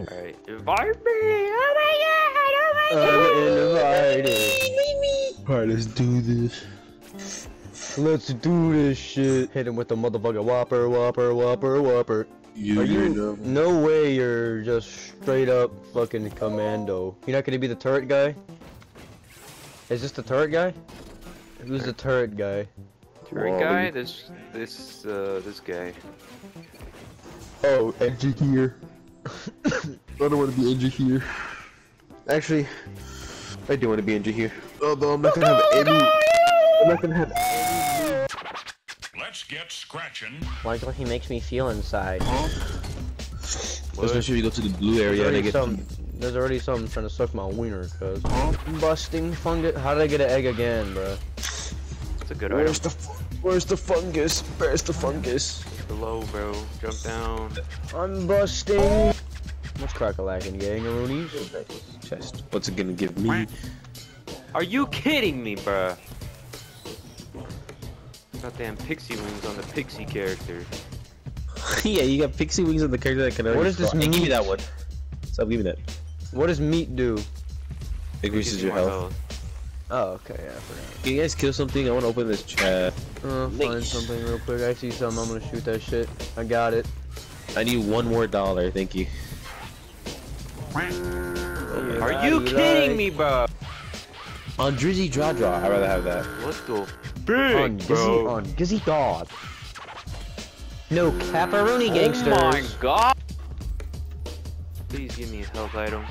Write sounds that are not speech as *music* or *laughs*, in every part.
Alright, invite me! Oh my god! Oh my I'm god! invited. Alright, let's do this. Let's do this shit. Hit him with the motherfucker whopper, whopper, whopper, whopper. You, Are you? know. No way you're just straight up fucking commando. You're not gonna be the turret guy? Is this the turret guy? Who's the turret guy? Turret guy? This, this, uh, this guy. Oh, engineer. I don't want to be injured here. Actually, I do want to be injured here. Although I'm not gonna have any. I'm not gonna have. Let's get scratching. Like what he makes me feel inside. Let's make sure we go to the blue area and I There's get already, some. some, there's already something trying to suck my wiener, cuz. Busting fungus. How did I get an egg again, bro? It's a good Where's item. the Where's the fungus? Where's the fungus? Below, bro. Jump down. I'm busting. What's crack-a-lacking, gangaroonies? Chest. What's it gonna give me? Are you kidding me, bruh? Goddamn pixie wings on the pixie character. *laughs* yeah, you got pixie wings on the character that can. What does this fly. Hey, give me that one. Stop, give me that. What does meat do? Increases Gives your you more health. Oh, okay, yeah, I forgot. Can you guys kill something? I want to open this chest. Uh, find something real quick. I see something. I'm gonna shoot that shit. I got it. I need one more dollar. Thank you. Are How you kidding like- me, bro? On Drizzy Draw Draw, I'd rather have that. What the On big, Gizzy, bro? on Gizzy God. No caparoni Oh gangsters. my god! Please give me a health item.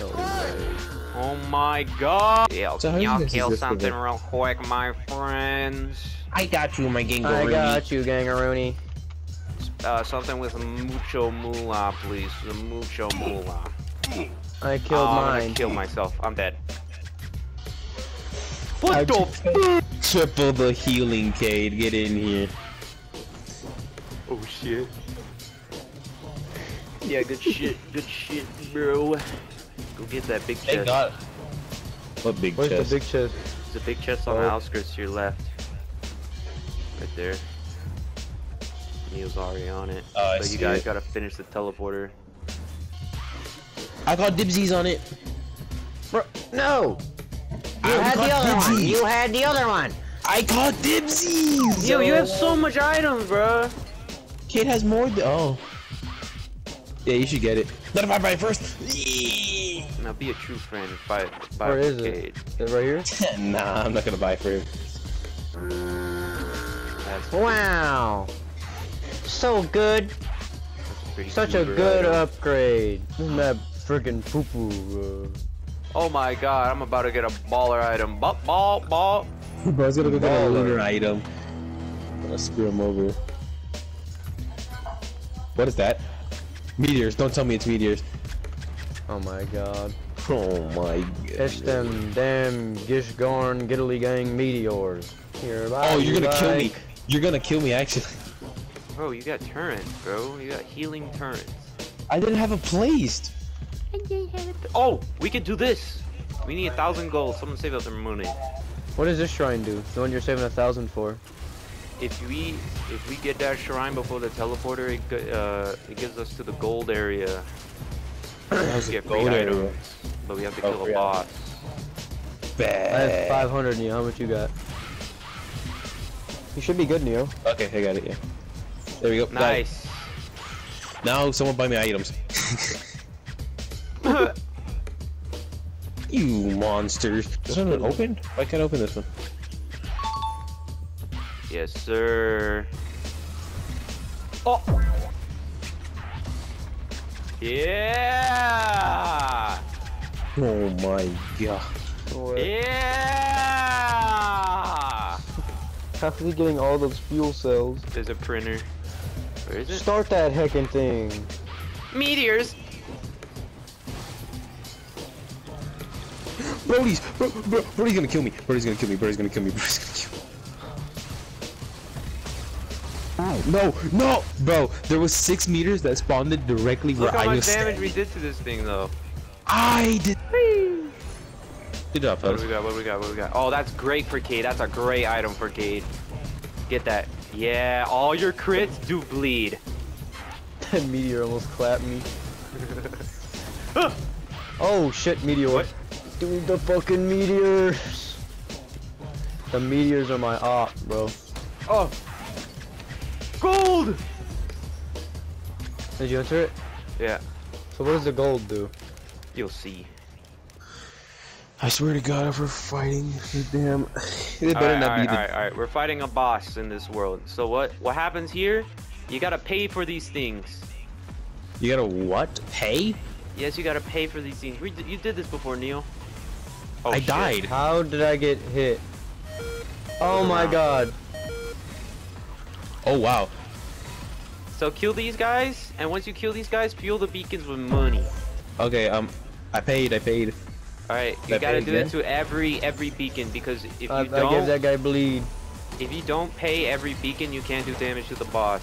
No way. Oh my god! Yeah, So you y'all guys kill something real quick, my friends? I got you, my gang. I got you, gangaroni. Uh, something with mucho moolah, please. The mucho moolah. I killed oh, I'm mine. gonna kill myself. I'm dead. I What the f- Triple the healing, Cade. Get in here. Oh shit. Yeah, good shit. Good shit, bro. Go get that big Thank chest. God. What big Where's chest? the big chest? There's a big chest on the Oh. outskirts to your left. Right there. Neil's already on it. Oh, I so you guys it. gotta finish the teleporter. I got dibsies on it. Bro, no! I had the got other one. You had the other one. I got dibsies. Yo, you have so much items, bro. Kid has more. Oh. Yeah, you should get it. Not if I buy it first. Now be a true friend. Buy, buy Where a is arcade. it? Is it right here? *laughs* nah, I'm not gonna buy it for him. That's, Wow. So good. a Such a good item. upgrade. Isn't that freaking poo poo? Uh. Oh my god, I'm about to get a baller item. Ball, ball, ball. Bro, I was gonna go get a lunar item. I'm gonna screw him over. What is that? Meteors. Don't tell me it's meteors. Oh my god. Oh my It's god. them damn Gishgarn Giddly Gang meteors. Here, Oh, you're gonna kill me. You're gonna kill me, actually. Bro, you got turrets, bro. You got healing turrets. I didn't have it placed. I didn't have a Oh, we could do this. We need a thousand gold. Someone save up the money. What does this shrine do? The one you're saving a thousand for? If we if we get that shrine before the teleporter, it uh it gives us to the gold area. That Get free gold items, area. but we have to Oh, kill a free boss. I have Bad. 500 Neo. How much you got? You should be good, Neo. Okay, I got it. Yeah. There we go. Got it. Nice. Now someone buy me items. *laughs* you monsters. This one open? Why can't I open this one? yes, sir. Oh. Yeah. Oh my god. Yeah. How is he getting all those fuel cells? There's a printer. Where is it? Start that heckin' thing. Meteors. Brody's! Bro, bro, Brody's gonna kill me. Brody's gonna kill me. Brody's gonna kill me. Brody's gonna kill me. No, no, bro. There was six meters that spawned directly where I was. Look how much damage standing. we did to this thing, though. I did. Good job, What fellas. do we got? What do we got? What do we got? Oh, that's great for Cade. That's a great item for Cade. Get that. Yeah, all your crits do bleed. *laughs* That meteor almost clapped me. *laughs* oh shit, meteor. What? Dude, the fucking meteors. The meteors are my op, bro. Oh! Gold! Did you enter it? Yeah, So what does the gold do? you'll see. I swear to God, if we're fighting, the damn, they better Alright, not alright, be the. alright, alright. We're fighting a boss in this world. So what what happens here? You gotta pay for these things. You gotta what? Pay? Yes, you gotta pay for these things. We d- you did this before, Neil. Oh, I shit. died. How did I get hit? Oh, oh my around. god. Oh wow. So kill these guys, and once you kill these guys, fuel the beacons with money. Okay, um, I paid. I paid. Alright, you That gotta do yeah? it to every every beacon because if you I, I don't gave that guy bleed. if you don't pay every beacon, you can't do damage to the boss.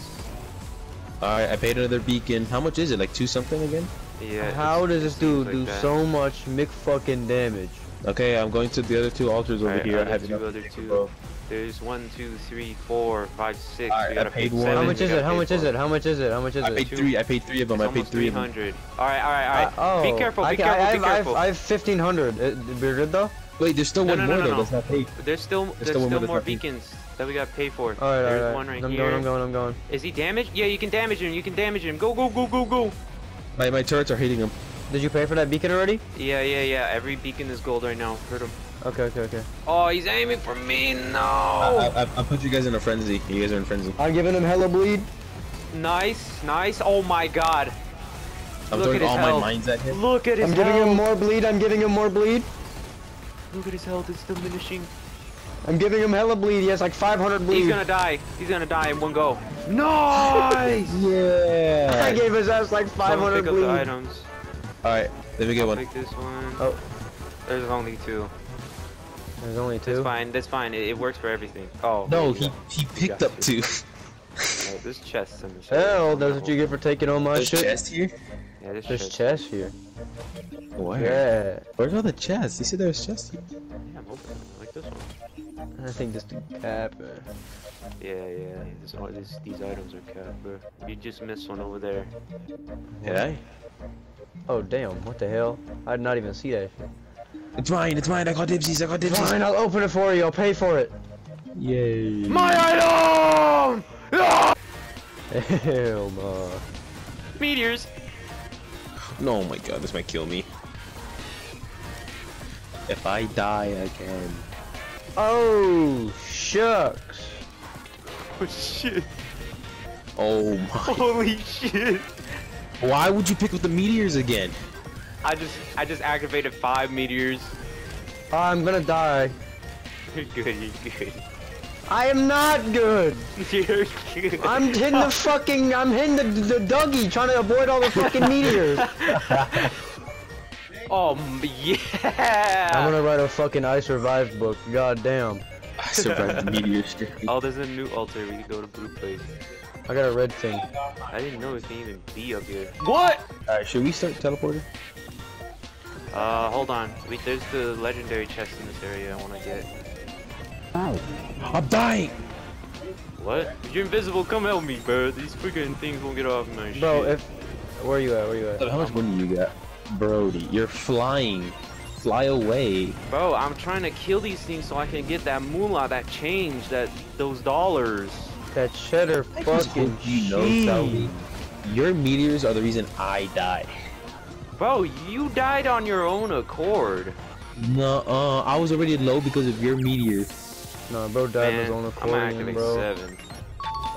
All right, I paid another beacon. How much is it? Like two something again? Yeah. How does this dude like do that. so much mick fucking damage? Okay, I'm going to the other two altars over Alright, here. I have two, other to two. Go. There's one, two, three, four, five, six. Alright, we I paid one. How much is it? How much is it? How much is it? How much is it? I paid three. I paid three of them. It's I paid three of them. 300. Alright, alright, Uh, alright. oh, be careful, I, be ca- careful, I, be have, I have, careful. I have 1500. Uh, we're good though? Wait, there's still No, one no, more no, no, though. no. That's not paid. There's still there's still still more more paid. beacons that we gotta pay for. Alright, There's alright. one right I'm here. going, I'm going, I'm going. Is he damaged? Yeah, you can damage him. You can damage him. Go, go, go, go, go. My my turrets are hitting him. Did you pay for that beacon already? Yeah, yeah, yeah. Every beacon is gold right now. Hurt him. Okay, okay, okay. Oh, he's aiming for me. No. I, I, I put you guys in a frenzy. You guys are in frenzy. I'm giving him hella bleed. Nice, nice. Oh my god. I'm Look throwing at his all health. my mines at him. Look at his I'm giving health. him more bleed. I'm giving him more bleed. Look at his health. It's diminishing. I'm giving him hella bleed. He has like 500 bleed. He's gonna die. He's gonna die in one go. *laughs* Nice. Yeah. I gave his ass like Someone 500 pick up bleed. the items. All right, let me get I'll one. pick this one. Oh. There's only two. There's only That's two. fine. That's fine. It, it works for everything. Oh. No, he go. he picked up two. Alright, this chest in the *laughs* chest. Hell, that's what you get for taking all my There's shit. chest here. Yeah, this There's chest. chest here. Where? Yeah. Where's all the chests? You said there was chests here. Yeah, I'm open. Like this one. I think this dude cap. uh, Yeah, yeah. This, one- this, these items are cat, bro. You just missed one over there. Did I? Oh damn! What the hell? I did not even see that. shit. It's mine. It's mine. I got dipsies. I got dipsies. Fine, I'll open it for you. I'll pay for it. Yay. My item! Ah! *laughs* Hell no. Meteors. No, oh my god, this might kill me. If I die again. Oh shucks. Oh shit. Oh my. Holy shit. Why would you pick up the meteors again? I just I just activated five meteors. I'm gonna die. *laughs* You're good, you're good. I am not good. *laughs* You're good. I'm hitting the fucking. I'm hitting the the Dougie, trying to avoid all the fucking *laughs* meteors. Oh m- um, yeah. I'm gonna write a fucking I survived book. God damn. I survived the meteor strike. Oh, there's a new altar. We can go to blue place. I got a red thing. I didn't know it can even be up here. What? Alright, should we start teleporting? Uh, hold on. We, there's the legendary chest in this area I want to get. I'm dying! What? If You're invisible. Come help me, bro. These freaking things won't get off my Bro, shit. if where are you at? Where are you at? How much money you got? Brody, you're flying. Fly away. Bro, I'm trying to kill these things so I can get that moolah, that change, that those dollars. That cheddar fucking you know, cheese. Your meteors are the reason I die. Bro, you died on your own accord. No, uh, I was already low because of your meteor. No, bro died Man, his own I'm accordion, bro. seven.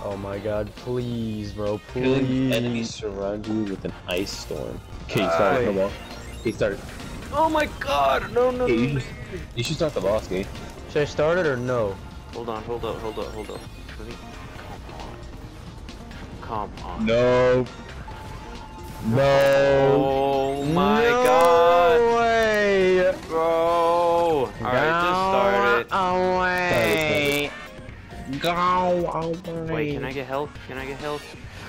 Oh my god, please, bro, Killing please. enemies surround you with an ice storm. Okay, start. wait. Come on. Okay, start. Oh my god! No, no, Okay, no. you, should, you should start the boss game. Should I start it or no? Hold on, hold up, hold up, hold up. Come on. Come on. No. No. Oh my no god! way! Bro! Alright, just start it. away! Go away. Wait, can I get health? Can I get health?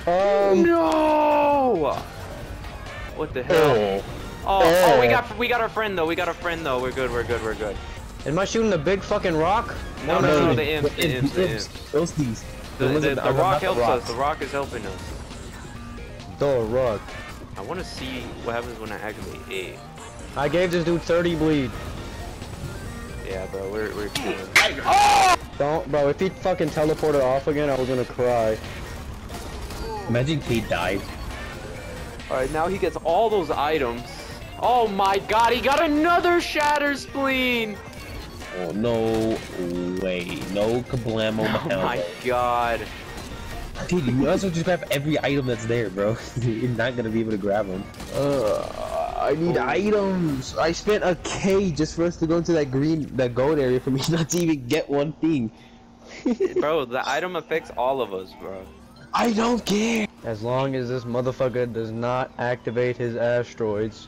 Um, No! What the hell? Oh. Oh, oh, we Oh. got we got our friend though. We got our friend though. We're good. We're good. We're good. am I shooting the big fucking rock? No, no, no, the imps, the imps, the imps. Those these. The, ones the, that the rock helps us. The rock is helping us. The rock. I want to see what happens when I activate A. I gave this dude 30 bleed. Yeah, bro, we're we're killing. Oh! Don't, bro. If he fucking teleported off again, I was gonna cry. Imagine he died. All right, now he gets all those items. Oh my God, he got another Shatter Spleen. Oh no way. No kablamo *laughs* Oh my God. Dude, you also just grab every item that's there, bro. *laughs* You're not gonna be able to grab them. Uh, I need items. I spent a K just for us to go into that green, that gold area for me *laughs* not to even get one thing. *laughs* Bro, the item affects all of us, bro. I don't care. As long as this motherfucker does not activate his asteroids.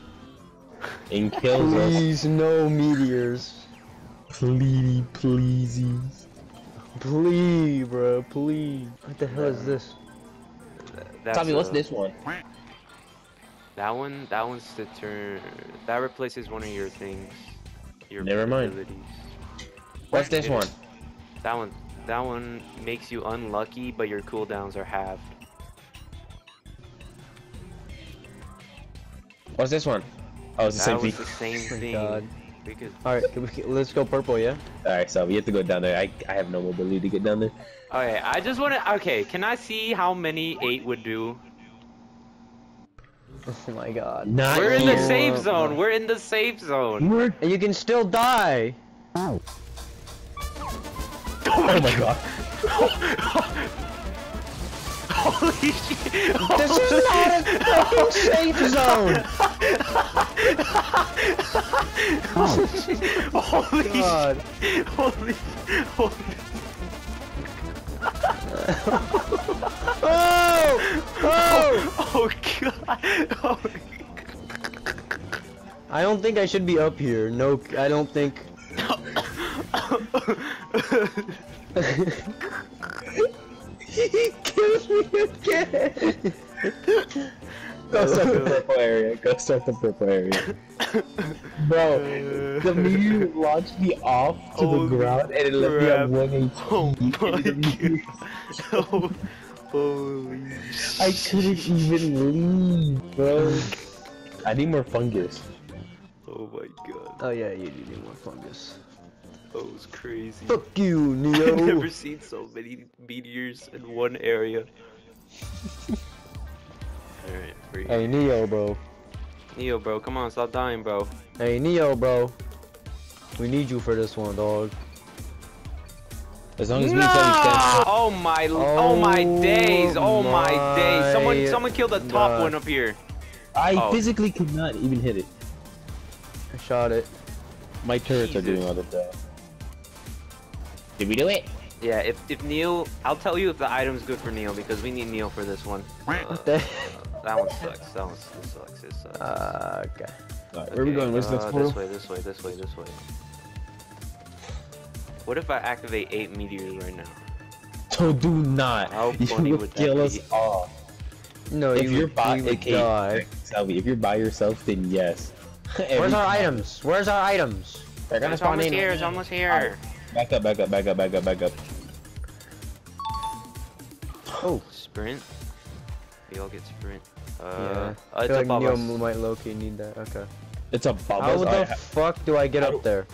And kills us. Please, no meteors. Please, please. Please, bro. Please. What the hell is this? That's, Tommy, what's this one? That one, that one's to turn. That replaces one of your things. Your Never mind. abilities. What's this one? That one, that one makes you unlucky, but your cooldowns are halved. What's this one? Oh, it's the That same thing. the same *laughs* my thing. God. Because Alright, can we- let's go purple, yeah? Alright, so we have to go down there. I, I have no mobility to get down there. All right, I just want to. Okay, can I see how many eight would do? *laughs* Oh my god. Not We're in the safe zone. We're in the safe zone. We're... And you can still die! Oh my god. *laughs* Holy shit! This is not a fucking safe zone! Oh, holy God. shit! Holy, holy. Oh! Oh! Oh god! Oh. I don't think I should be up here. No, I don't think. *coughs* *laughs* he killed me again. Go start the *laughs* purple area. Go start the purple area. Bro, uh, the meteor launched me off to Holy the oh, ground and it left me crap. at 1 *laughs* Oh my god! Oh, *laughs* holy I couldn't even leave, bro. I need more fungus. Oh my god! Oh yeah, you need more fungus. That was crazy. Fuck you, Neo. *laughs* I've never seen so many meteors in one area. *laughs* Alright, we're here. hey Neo, bro. Neo, bro, come on, stop dying, bro. Hey Neo, bro. We need you for this one, dog. As long as we No! stand Oh my, oh, my Oh days, oh my, days. Someone, someone killed the top God. one up here. I Oh. physically could not even hit it. I shot it. My turrets are doing Jesus. all the time. Did we do it? Yeah, if, if Neil, I'll tell you if the item's good for Neil because we need Neil for this one. *laughs* Uh, What the? that *laughs* one sucks. That one s- sucks. It sucks. Uh, okay. Alright, where are we going? Where's the next uh, portal? This way, this way, this way, this way. What if I activate eight meteors right now? So do not. How you funny will would that kill us be? all. No, if you you're would, by you would okay, die. If you're by yourself, then yes. *laughs* Where's our time. items? Where's our items? They're gonna It's spawn almost in. here. It's almost here. Back up, back up, back up, back up, back up. Oh, Sprint. We all get sprint. Uh, yeah. uh, I it's feel a like Neo might low-key need that. Okay. It's a bubble. How bubble. the fuck do I get How up there?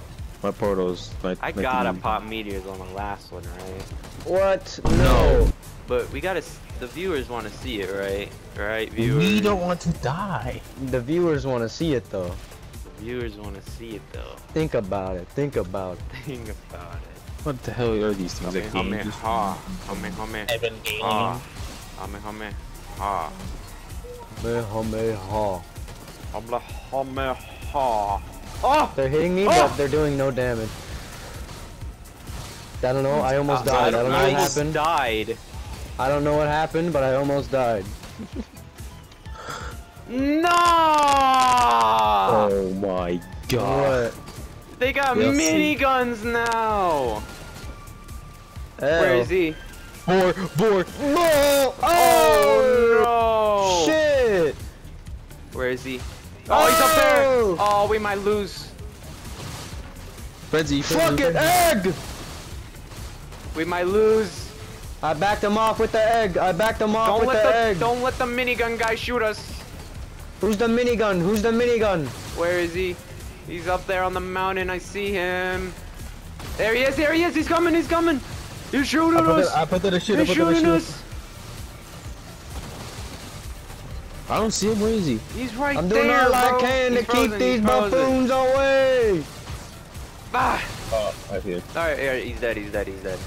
My portals. My, I my gotta thingy. pop meteors on the last one, right? What? No. But we gotta. The viewers want to see it, right? Right, viewers. We don't want to die. The viewers want to see it though. The viewers want to see it though. Think about it. Think about it. *laughs* Think about it. What the hell are these things? Hame, Like hame, games? ha. Hame, hame, Evan ha. Hame, hame, ha. Mehameha. Hame, hame, ha. Oh! They're hitting me, Oh! but they're doing no damage. I don't know. I almost uh, died. I don't know I what almost happened. died. I don't know what happened, but I almost died. *laughs* No! Oh my god. What? They got We'll mini guns now. Hell. Where is he? Boar, boar. No! Oh, no! Shit! Where is he? Oh, he's up there. Oh! Oh, we might lose. Frenzy, Fucking egg! We might lose. I backed him off with the egg. I backed him off Don't with let the, the egg. don't let the minigun guy shoot us. Who's the minigun? Who's the minigun? Where is he? He's up there on the mountain. I see him. There he is. There he is. He's coming. He's coming. He's shooting I put us. that, I put that shit. I He's put that as shooting shit. us. I don't see him. Where is he? He's right I'm there. doing all I can He's to frozen, keep these buffoons away. Ah. Oh, I see him. All right, yeah, he's dead. He's dead. He's dead.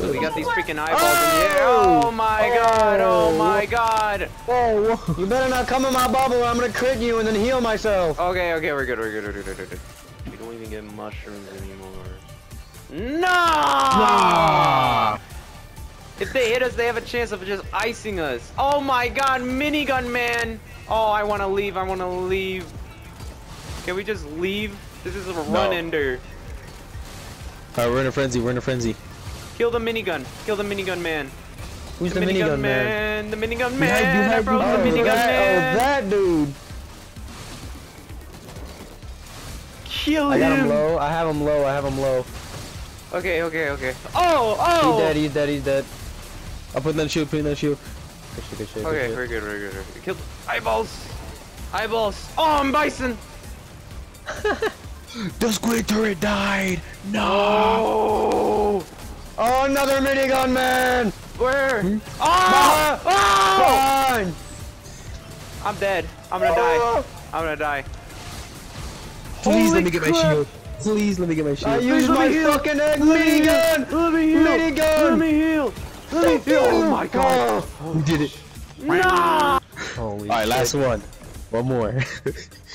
We got these freaking eyeballs in the air. Oh, oh my god. Oh, oh! my god. Whoa, whoa. You better not come in my bubble or I'm gonna crit you and then heal myself. Okay, okay, we're good. We're good. We're good. We're good. We're good. We don't even get mushrooms anymore. No! If they hit us, they have a chance of just icing us. Oh my god, minigun man! Oh, I want to leave. I want to leave. Can we just leave? This is a run ender. Alright, we're in a frenzy. We're in a frenzy. Kill the minigun. Kill the minigun man. Who's the, minigun, man? The minigun man. I behind, broke Oh, the minigun that, oh, man. oh, that dude. Kill I got him him. low. I have him low. I have him low. Okay, okay, okay. Oh, oh. He's dead. He's dead. He's dead. I'll put that shield. Put that shield. Good shit, good shit, good Okay, shit. we're good, we're good. We're good. Kill eyeballs. Eyeballs. Oh, I'm bison. *laughs* The squid turret died. Oh. Oh, another minigun man. Where? Hmm? Oh. Oh. Fine. I'm dead. I'm gonna die. I'm gonna die. Please Holy let me get my crap. shield. Please let me get my I shield. used let my heal. fucking egg Let me minigun. Let me heal. Minigun. Let me heal. Let me heal. Oh my god. we did it. No. Holy Alright, last one. One more. *laughs*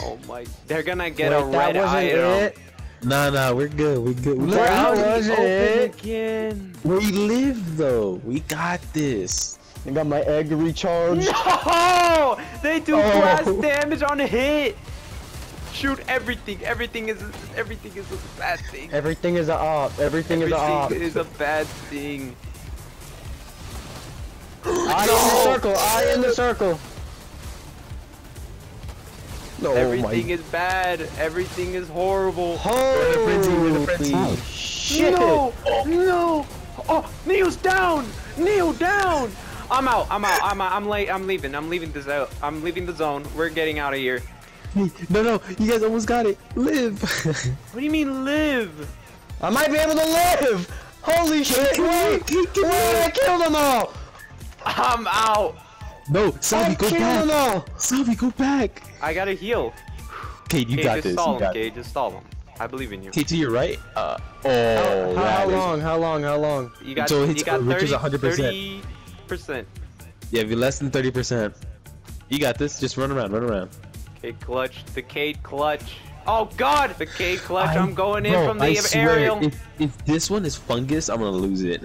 Oh my. They're gonna get Wait, a red that wasn't item. it. Nah, nah, we're good. We're good. We, That How did he wasn't open it. again? we live though. We got this. I got my egg recharged. No! They do Oh. blast damage on a hit. Shoot everything. Everything is everything is a bad thing. Everything is a op. Everything, is a op. Everything is a bad thing. Eye in the circle. Eye in the circle. No, Everything my. is bad. Everything is horrible. the frenzy, we're the frenzy. Holy oh, shit. No! No! Oh, Neil's down! Neil down! I'm out. I'm out. I'm out. I'm late. I'm leaving. I'm leaving this out. I'm leaving the zone. We're getting out of here. No, no, you guys almost got it. Live. What do you mean live? I might be able to live. Holy shit. can Wait. live, he can Wait, I killed them all. I'm out. no, I Salvi, go back. all. Salvi, go back. I gotta heal. Cade, you Okay, got just this. stall You him, got okay? Just stall him. I believe in you. Cade, to your right. Uh, oh, How, how that is- long? How long? How long? You got, Until it you got uh, reaches 30, 100%. 30%. Yeah, if you're less than thirty percent, you got this. Just run around, run around. Okay, clutch. The Cade clutch. Oh god! The Cade clutch. I- I'm going in Bro, from the I swear, aerial. If, if this one is fungus, I'm gonna lose it.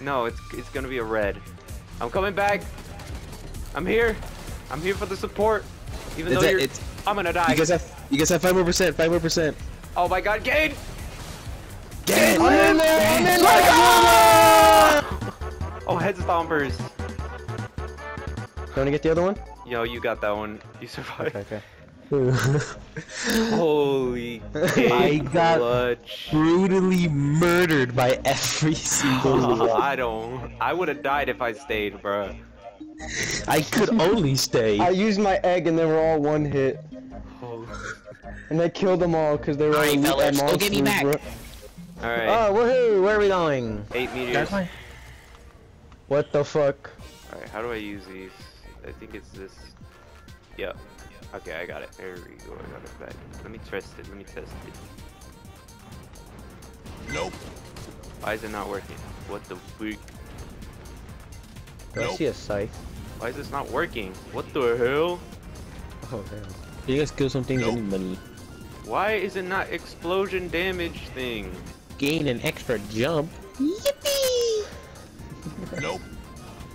No, it's it's gonna be a red. I'm coming back. I'm here. I'm here for the support. Even It's though a- you're, I'm gonna die. You guys have, you guys have five more percent, five more percent. oh my god, Cade! Get I'm in there. I'm in there. Oh, head stompers. You want to get the other one? Yo, you got that one. You survived. Okay. Holy I got- clutch. brutally murdered by every single one. I don't. I would have died if I stayed, bruh. I could only stay. I used my egg and they were all one hit. Oh. And I killed them all because they were Alright, elite at fellas, go get me back. bro. All right. Oh, woohoo! Where are we going? Eight meters. What the fuck? Alright, how do I use these? I think it's this. Yep. Okay, I got it. There we go. I got it back. Let me test it. Let me test it. Nope. Why is it not working? What the freak? Do I see a scythe? Why is this not working? What the hell? Oh, damn. You guys kill some things Nope. and money. Why is it not explosion damage thing? Gain an extra jump. Yippee! Nope.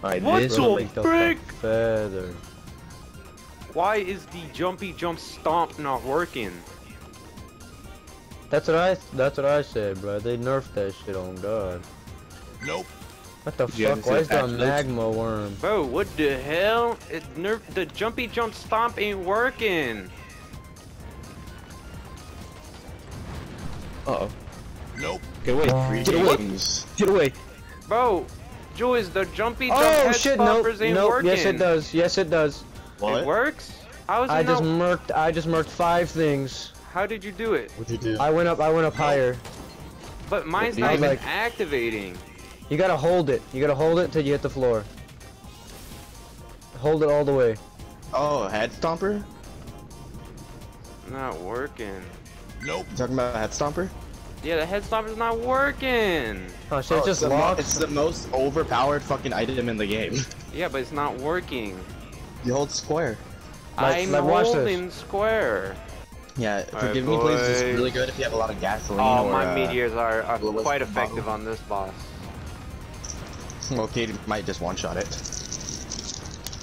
Alright, What this the. Make the frick? Feather. Why is the jumpy jump stomp not working? That's what I. That's what I said, bro. They nerfed that shit on God. Nope. What the You fuck? Why is haven't the seen patch notes? magma worm? Bro, what the hell? It nerf the jumpy jump stomp ain't working. Uh oh. Nope. Get away. Get away. Get away. Bro, Jules, the jumpy jump Oh shit! Nope. ain't Nope. working. Yes, it does. Yes, it does. What? It works? How is it I just not- murked. I just murked five things. How did you do it? What'd you do? I went up. I went up higher. But mine's do not even like? activating. You gotta hold it. You gotta hold it until you hit the floor. Hold it all the way. Oh, head stomper? Not working. Nope. You talking about head stomper? Yeah, the head stomper's not working. Oh shit! it's just the mo- locked. it's the most overpowered fucking item in the game. *laughs* Yeah, but it's not working. You hold square. Like- I'm like, watch this. holding square. Yeah, Alright, forgive me please, it's boys. really good if you have a lot of gasoline Oh, or, my uh, meteors are, are Lewis quite bottle. effective on this boss. Well, Cade might just one-shot it.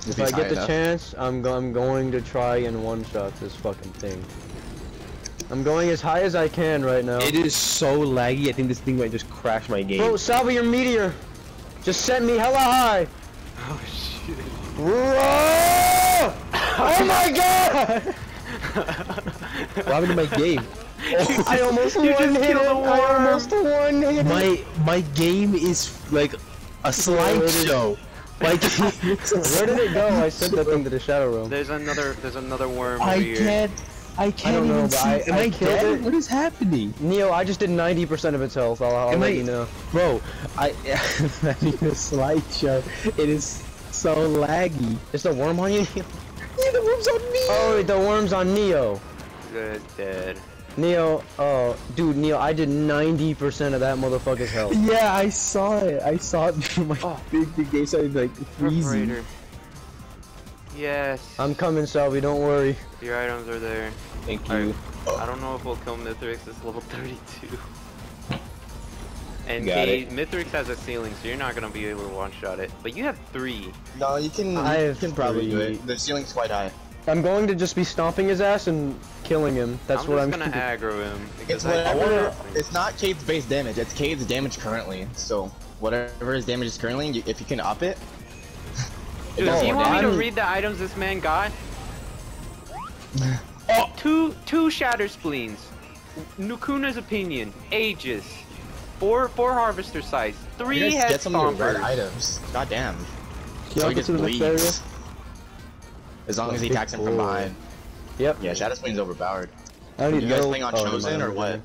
If I get the chance, I'm go I'm going to try and one-shot this fucking thing. I'm going as high as I can right now. It is so laggy. I think this thing might just crash my game. Bro, salvo your meteor. Just sent me hella high. Oh shit. Whoa! oh my god! what happened to my game? *laughs* I almost You just one hit it. killed a I worm. almost one hit it. My my game is like a *laughs* slideshow. My game is a Where did it go? I sent that thing to the shadow room. There's another, there's another worm over I here. can't. I can't don't know, even but see. I- Am I I, killed dead? it. What is happening, Neo, I just did 90% of its health. I'll, I'll Am let I- you know. bro? I *laughs* I'm a slideshow. It is so laggy. Is the worm on you? *laughs* Yeah, the room's on me. oh, the worm's on Neo. Good, dead. Neo, oh, dude, Neo, I did 90% of that motherfucker's health. Yeah, I saw it. I saw it *laughs* before my Oh. big big game started like freezing. Perforator. Yes. I'm coming, Salvi, don't worry. Your items are there. Thank Alright. you. I don't know if we'll kill Mithrix. It's level 32. *laughs* And Got Cade, it. Mithrix has a ceiling, so you're not gonna be able to one-shot it. But you have three. No, you can, I you have can probably do it. The ceiling's quite high. I'm going to just be stomping his ass and killing him. That's I'm what just I'm gonna aggro him. It's because I- I whatever. want- It's not Cade's base damage. It's Cade's damage currently. So whatever his damage is currently, you, if you can up it. *laughs* it Dude, do you more want me to read the items this man got? *laughs* Oh, two, two shatter spleens. N'kuhana's opinion. Aegis. Four four harvester's scythe. Three guys head get some of red stompers. items. God damn. You So want he to just to the next area? bleeds. As long as he attacks him from boy. behind. Yep. Yeah, Shatter Spleen's overpowered. I don't You guys no- playing on oh, Chosen or what? mind.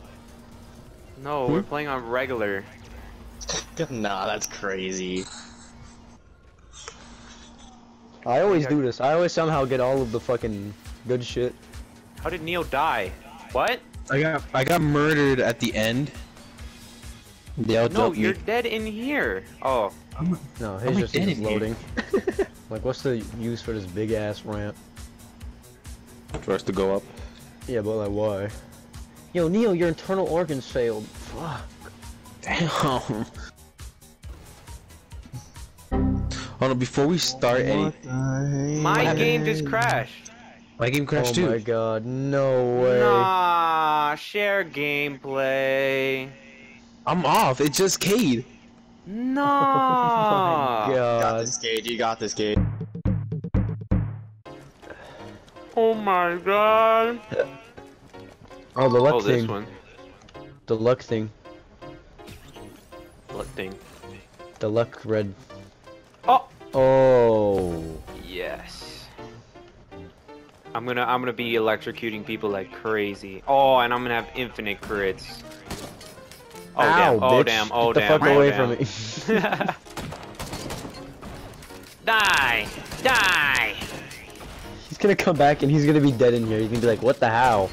No, hmm? we're playing on regular. *laughs* nah, that's crazy. I always do this. I always somehow get all of the fucking good shit. How did Neo die? What? I got I got murdered at the end. They No, outjumped you're me. dead in here. Oh, No, How his am I just dead is in here? loading. *laughs* like, what's the use for this big ass ramp? For us to go up. Yeah, but like, why? Yo, Neo, your internal organs failed. Fuck. Damn. *laughs* Hold on, before we start any, my game just crashed. my game crashed oh too. Oh my god, no way. Nah, share gameplay. I'm off. It's just Cade. No. *laughs* Oh You got God. this, Cade. You got this, Cade. My god. Oh, the luck Oh, this thing. one. The luck thing. What thing? The luck red. Oh. Oh. Yes. I'm gonna I'm gonna be electrocuting people like crazy. Oh, and I'm gonna have infinite crits. Oh Ow, damn! Oh bitch. damn! Oh Get damn! the fuck oh, away damn. from me. *laughs* Die! Die! He's gonna come back and he's gonna be dead in here. He's gonna be like, what the how?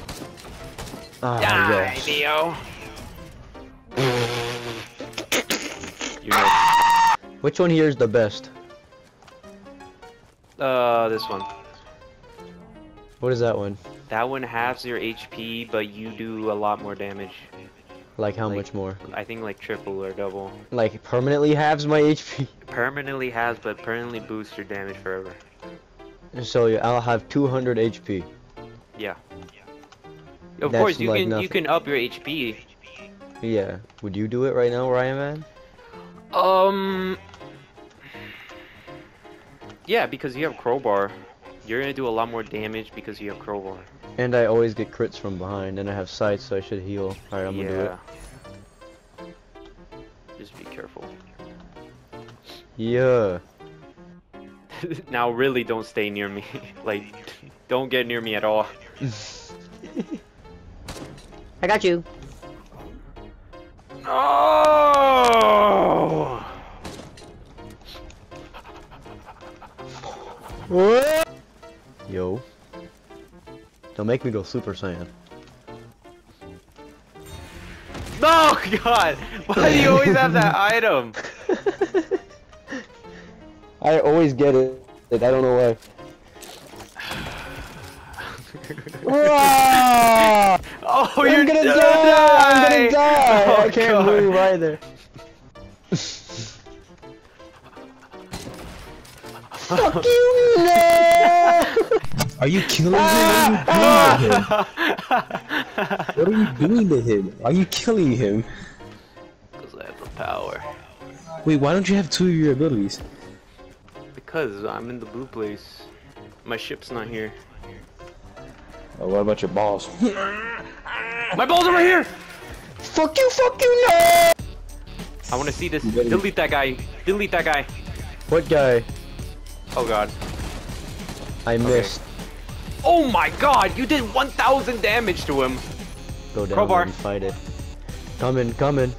Ah, Die, yes. Neo! you know, Which one here is the best? uh, this one. What is that one? That one halves your HP, but you do a lot more damage. Like how Like- much more? I think like triple or double. Like permanently halves my HP. Permanently halves, but permanently boosts your damage forever. So yeah, I'll have 200 HP. Yeah. Of That's course, you like can you can up your HP. Yeah. Would you do it right now Ryan? Man? Um. Yeah, because you have crowbar. You're gonna do a lot more damage because you have crowbar. And I always get crits from behind, and I have sights, so I should heal. Alright, I'm gonna do it. yeah. Just be careful. Yeah. *laughs* now really don't stay near me. *laughs* like, don't get near me at all. *laughs* I got you. No! What? Yo. Don't make me go Super Saiyan. Oh god! Why do you always have that item? I always get it. I don't know why. *sighs* Ah! Oh, I'm you're gonna gonna die! I'm gonna die! Oh, I can't God. move either. Fuck you! No! Are you killing him? What are you doing to him? What are you *laughs* doing to him? Are you killing him? Because I have the power. Wait, why don't you have two of your abilities? Because I'm in the blue place. My ship's not here. Oh, what about your balls? *laughs* My balls are right here! Fuck you! Fuck you! No! I want to see this. Delete that guy. Delete that guy. What guy? Oh god. I missed. Oh my god, you did 1000 damage to him. Go down Crowbar. there and fight it. Coming, coming.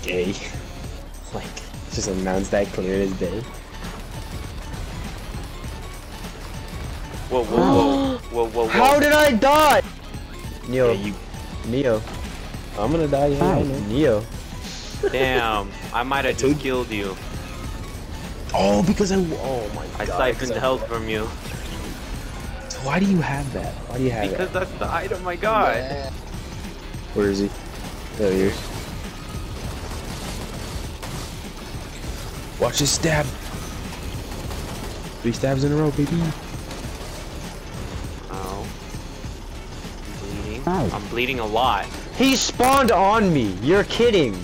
Gay. *laughs* Like, just announce that clear as day. Whoa, whoa, whoa. *gasps* whoa, whoa, whoa. How did I die? Neo. Yeah, you. Neo. I'm gonna die. Yeah, I. Neo. Damn, I might have just killed you. Oh, because I. Oh my I god. I siphoned health from you. Why do you have that? Why do you have Because that? Because that's the item I got. Where is he? There he is. Watch his stab. Three stabs in a row, baby. I'm bleeding. I'm bleeding a lot. He spawned on me. You're kidding.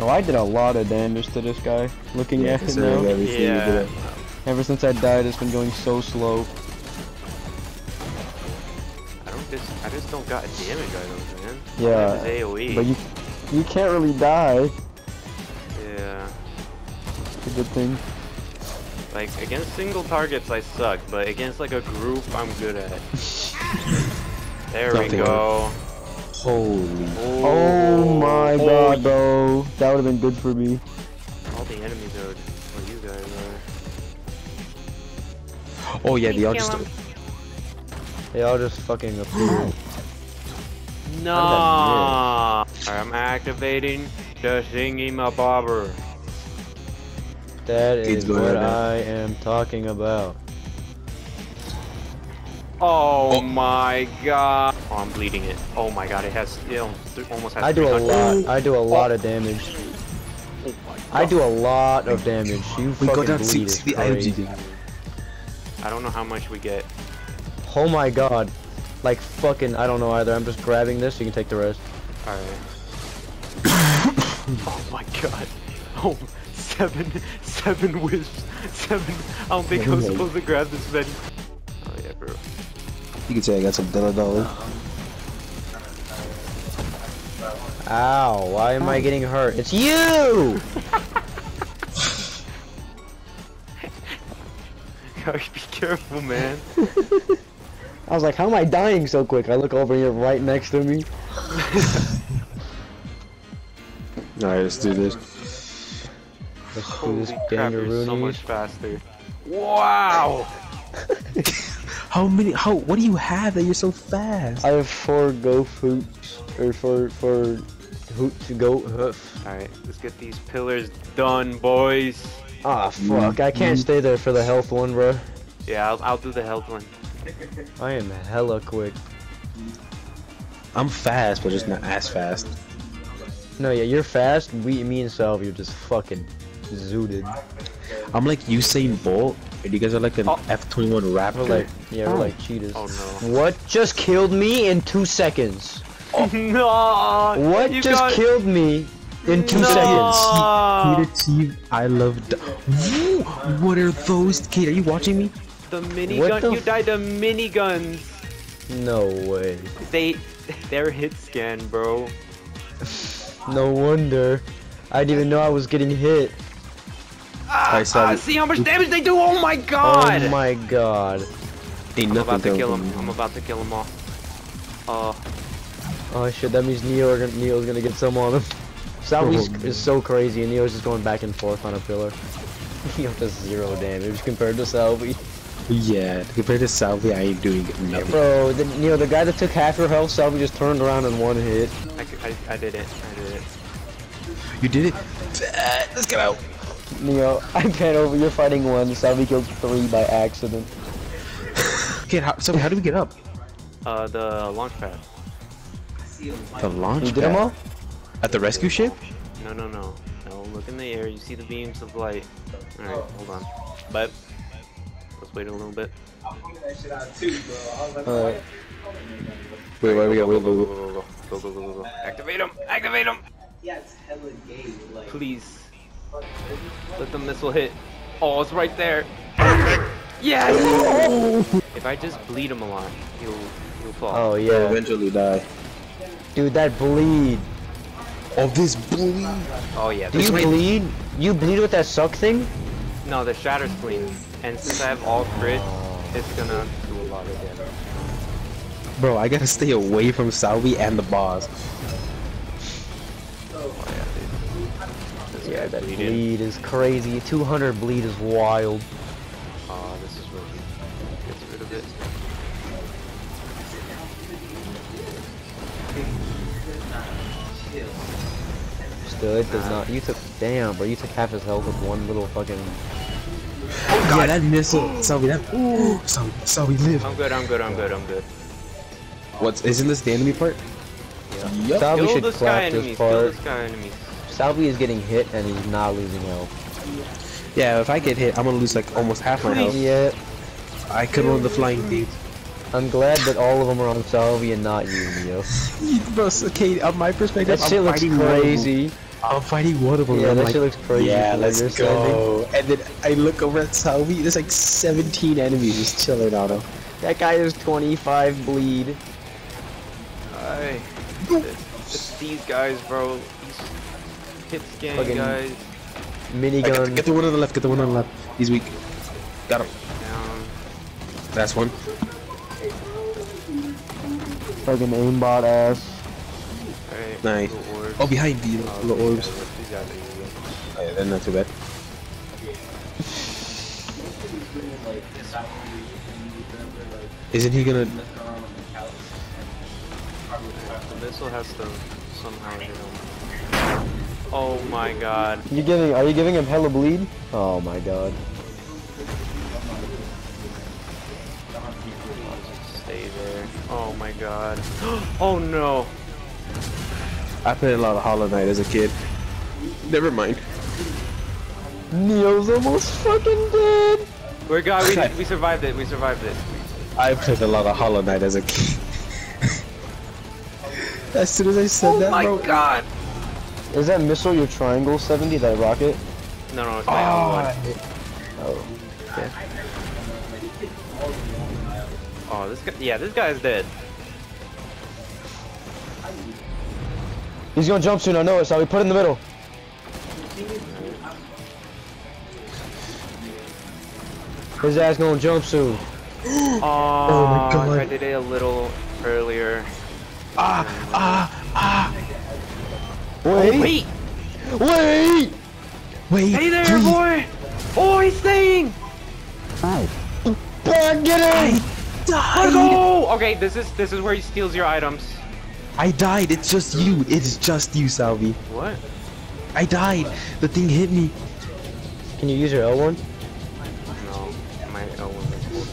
Oh, I did a lot of damage to this guy. Looking at him now. Yeah. Ever since I died, it's been going so slow. I don't just I just don't got damage items, man. Yeah, All I have AoE. But you, you can't really die. Yeah. It's a good thing. Like against single targets I suck, but against like a group I'm good at. *laughs* there we go. Holy. Oh, oh my Oh, god, bro. That would have been good for me. All the enemies are where you guys are. Oh yeah, they all just. They all just fucking appeared. *gasps* No. I'm activating the thingy my bobber. That Kids is go what. I am talking about. Oh, oh, my god. Oh, I'm bleeding it. Oh my god, it has it almost has I do a lot. I do a lot of damage. Oh I do a lot of damage. You We fucking go down bleed to is see the crazy. IMG. I don't know how much we get. Oh my god. Like fucking, I don't know either. I'm just grabbing this. You can take the rest. Alright. *coughs* oh my god. Oh, seven, seven wisps. Seven. I don't think I was *laughs* supposed to grab this many. Oh yeah, bro. You can say I got some dollar dollar. Ow! Why am I getting hurt? It's you! *laughs* Gotta be careful, man. *laughs* I was like, how am I dying so quick? I look over and you're right next to me. *laughs* Alright, let's do this. Let's do Holy this crap, you're so much faster. Wow! How many? How? What do you have that you're so fast? I have four go hoots, or for for hoot to go hoof. Alright, let's get these pillars done, boys. Ah fuck! I can't stay there for the health one, bro. Yeah, I'll, I'll do the health one. I am hella quick. I'm fast, but just not as fast. No, yeah, you're fast. We, me and Salvi are just fucking zooted. I'm like Usain Bolt, and you guys are like an Oh. F21 We're like, yeah, we're oh. like cheetahs. Oh no. What just killed me in two seconds? *laughs* Oh. no! What you just got- killed me in two No! seconds? Peter T, I love. d- What are those? Kate, are you watching me? The What minigun. the You f- died to miniguns. No way. They, *laughs* they're hit scan, bro. No wonder. I didn't even know I was getting hit. Ah, I saw ah, see how much damage they do? Oh my god! Oh my god. Ain't I'm about to kill on. him. I'm about to kill him all. Uh, Oh shit, that means Neo are gonna, Neo's gonna get some on him. *laughs* Salvi's Oh, is so crazy and Neo's just going back and forth on a pillar. *laughs* Neo does zero damage compared to Salvi. Yeah, compared to Salvi, I ain't doing nothing. Bro, the, Neo, the guy that took half your health, Salvi just turned around in one hit. I did it. I did it. You did it. Let's get out. Neo, *laughs* I can't over, you're fighting one, Salvi killed three by accident. Okay, how, so how do we get up? Uh, the launch pad. The launch You did them all? At the rescue ship? No, no, no. No, look in the air. You see the beams of light. Alright, hold on. But, let's wait a little bit. Alright. Wait, wait, we got, go, wait, go, wait, go, wait. go, go, go, go, go, go, go. Activate him! Activate him! Please. Let the missile hit. Oh, it's right there. Yes! If I just bleed him a lot, he'll he'll fall. Oh We'll yeah. eventually die. Dude, that bleed. Oh, this bleed. Oh yeah. Do you this- bleed? You bleed with that suck thing? No, the Shatter Spleen's. And since I have all crit, it's gonna do a lot of damage. Bro, I gotta stay away from Salvi and the boss. Oh, Yeah, dude. This Yeah, guy's that bleeding. bleed is crazy. 200 bleed is wild. Oh, this is where he gets rid of it. Still, it does not. You took, damn, bro. You took half his health with one little fucking. Oh, yeah, that missile. Salvi, that. Ooh, Salvi, Salvi, live. I'm good, I'm good, I'm good, I'm good. What's, isn't this the enemy part? Yeah. Yup. Salvi Kill should the sky clap enemies, this kill part. the sky enemies. Salvi is getting hit and he's not losing health. Yeah, if I get hit, I'm gonna lose like almost half my health. Yeah, I could run the flying thing. I'm glad that all of them are on Salvi and not you, Neo. *laughs* Bro, okay, on my perspective, That shit I'm looks fighting one of them. crazy. I'm fighting one of them. Yeah, that like, shit looks crazy Yeah, let's you're go. And then I look over at Salvi. There's like 17 enemies just chilling on him. That guy is 25 bleed. Aye. It's, it's these guys, bro. These hit scan Fucking- guys. I get, the, Minigun. get the one on the left. Get the one on the left. He's weak. Got him. Down. That's one. Fucking aimbot ass. Alright. Nice. Oh, behind you, Oh, little these orbs. guys, these guys are easy. Oh, yeah, they're not too bad. Isn't he gonna? The missile has to somehow hit him. Oh my god. You giving? Are you giving him hella bleed? Oh my god. Stay there. Oh my god. *gasps* Oh no. I played a lot of Hollow Knight as a kid. Never mind. Neo's almost fucking dead. We're God. We, we survived it. We survived it. I played a lot of Hollow Knight as a kid. as soon as I said Oh that, my bro. god. Is that missile your triangle 70? That rocket? No, no, it's my own one. Oh. Oh, this guy. Yeah, this guy's dead. He's gonna jump soon. I know it. So we put it in the middle. His ass gonna jump soon. *gasps* Oh, my God. I did it a little earlier. Ah, ah, ah. Wait. Oh, wait! Wait. Wait. Hey there, please. boy! Oh, he's staying! Bro, get him. Let's go! Okay, this is this is where he steals your items. I died. It's just you. It's just you, Salvi. What? I died. The thing hit me. Can you use your L1? No, my L1 is cool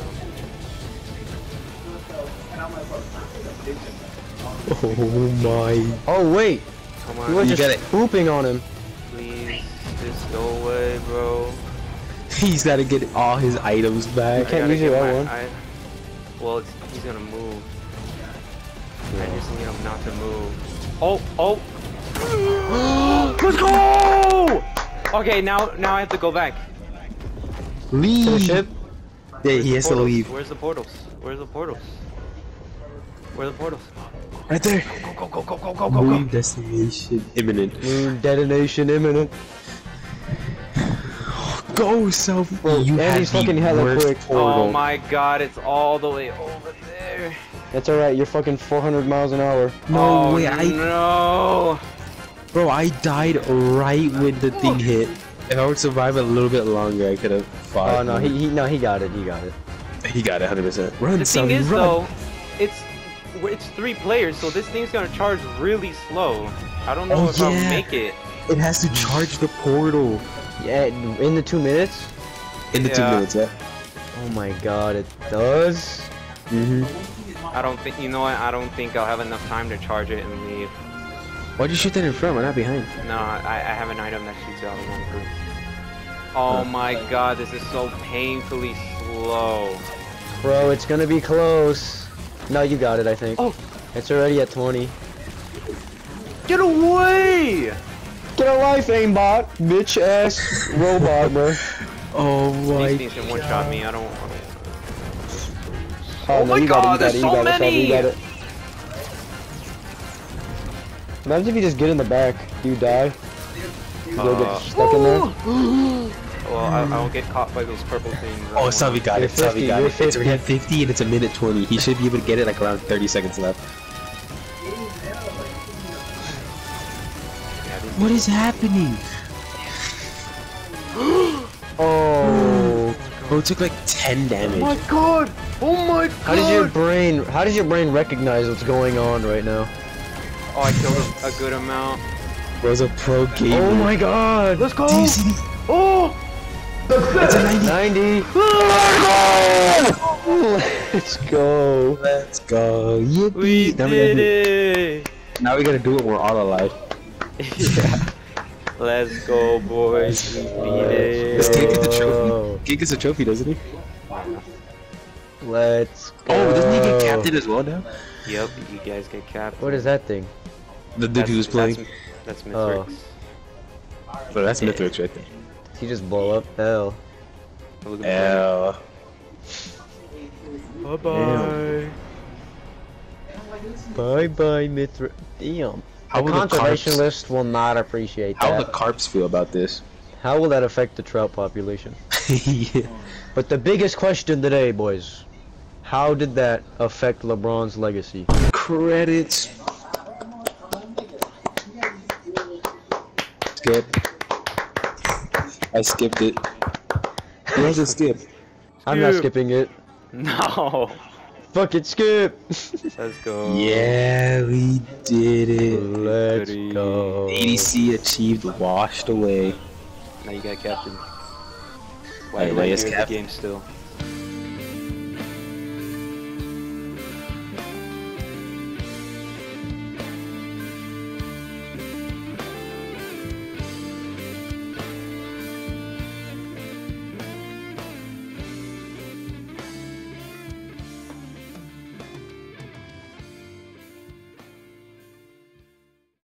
Oh my. Oh wait. Come You on, were You just get it. pooping on him. please. Just go away, bro. *laughs* He's got to get all his items back. can't use your get L1. I- Well, it's, he's gonna move. I just need him not to move. Oh, oh! *gasps* Let's go! Okay, now now I have to go back. Leave. To the ship. Yeah, he has to leave. Where's the portals? Where's the portals? Where are the portals? Right there. Go, go, go, go, go, go, go! Moon destination imminent. Moon detonation imminent. *sighs* go so Bro, you and had he's fucking hella worst quick. Oh my god, it's all the way over there. That's alright, you're fucking 400 miles an hour. No oh, way, I no. bro, I died right when the thing hit. If I would survive a little bit longer, I could have fought. Oh no, he, he no he got it, he got it. he got it 100. percent Run, The son, thing is run. though, it's it's three players, so this thing's gonna charge really slow. I don't know Oh, if I'll make it. It has to charge the portal Yeah, in the two minutes? in the two minutes. Yeah. Oh my god, it does? Mm-hmm. I don't think you know what. I don't think I'll have enough time to charge it and leave. Why'd you shoot that in front? Why not behind? No, I, I have an item that shoots out in one group. Oh my god, this is so painfully slow. Bro, it's gonna be close. No, you got it, I think. Oh. It's already at 20. Get away! Get a life, aimbot! Bitch ass robot, bro. *laughs* Oh These my. things can one shot me. I don't. I don't Oh, Oh no, my you got God, it, you got there's it, you so got it, many! you got it. Imagine if you just get in the back, you die. You go Uh, get stuck in there. *gasps* *gasps* *gasps* well, I, I'll hmm. get caught by those purple things. Oh, don't Salvi got You're it. Salvi 50, got you're it. It's already at 50 and it's a minute 20. He should be able to get it like around 30 seconds left. wanna- yeah, these- What is happening? *gasps* Oh. *gasps* Oh, it took like 10 damage. Oh my god! Oh my god! How does your brain, how does your brain recognize what's going on right now? Oh, I killed a, a good amount. Bro's a pro gamer. Oh my god! Let's go! Do you see? Oh! It's a 90. 90! Let's go! Let's go. Yippee. We now, we did gotta do, it! now we gotta do it. We're all alive. yeah. *laughs* Let's go, boys. We beat This it. kid gets a Go. trophy. Kid gets a trophy, doesn't he? Let's go! Oh, doesn't he get captain as well now? Yep, you guys get capped. What is that thing? The dude who was playing. That's, that's Oh. Mithrix. That's Mithrix right there. Did he just blow up? Hell. Look at Bye bye. Bye bye, Mithra. Damn. How the will the conservation list will not appreciate How that. will the carps feel about this? How will that affect the trout population? *laughs* yeah. But the biggest question today, boys. How did that affect LeBron's legacy? Credits. Skip. I skipped it. Who has a skip? I'm not skipping it. No. Fuck it, skip! Let's go. Yeah, we did it. Let's Goody. go. ADC achieved washed away. Now you got captain. Hey, Why why are you is in the game still?